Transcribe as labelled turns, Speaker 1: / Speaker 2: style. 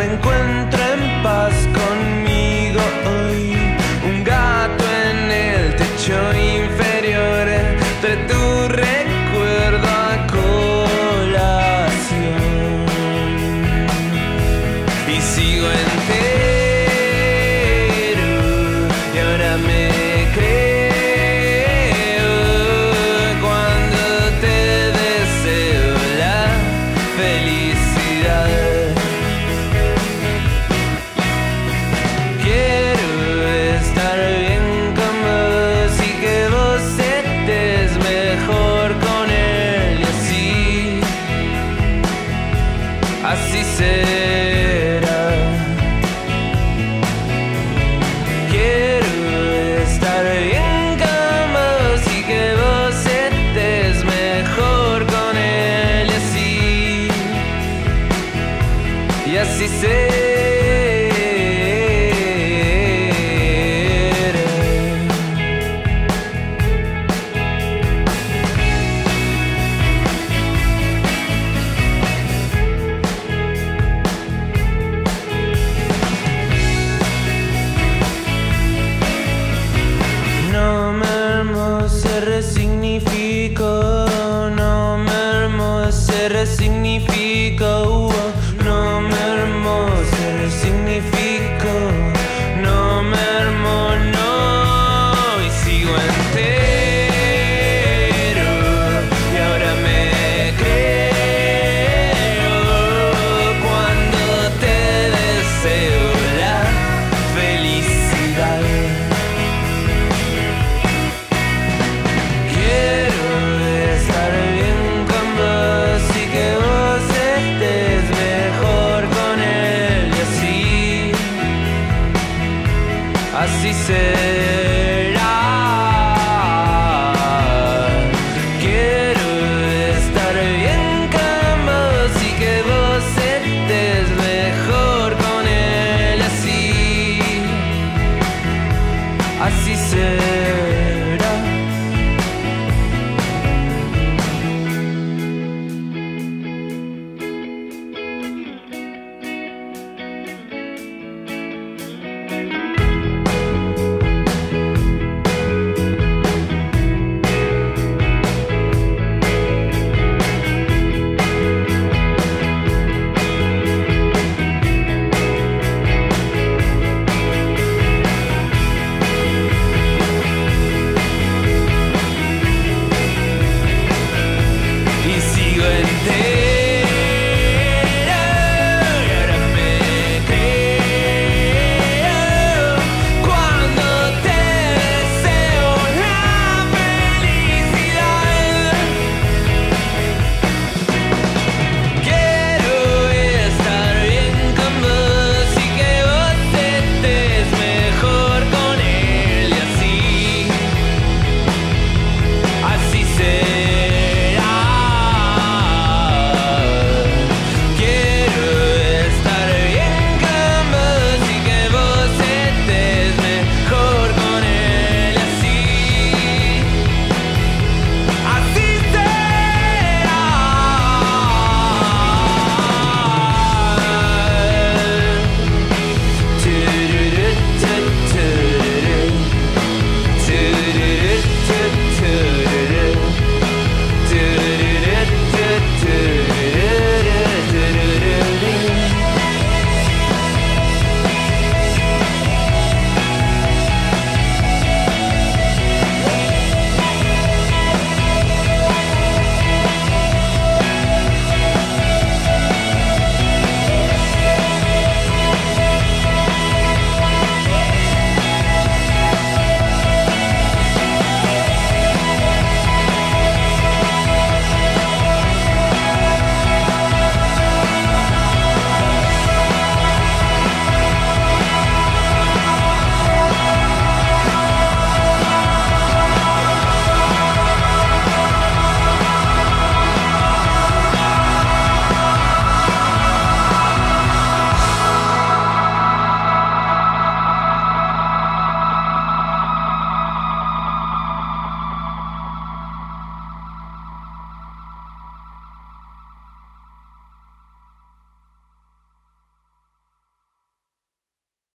Speaker 1: Me encuentro en paz significa así será.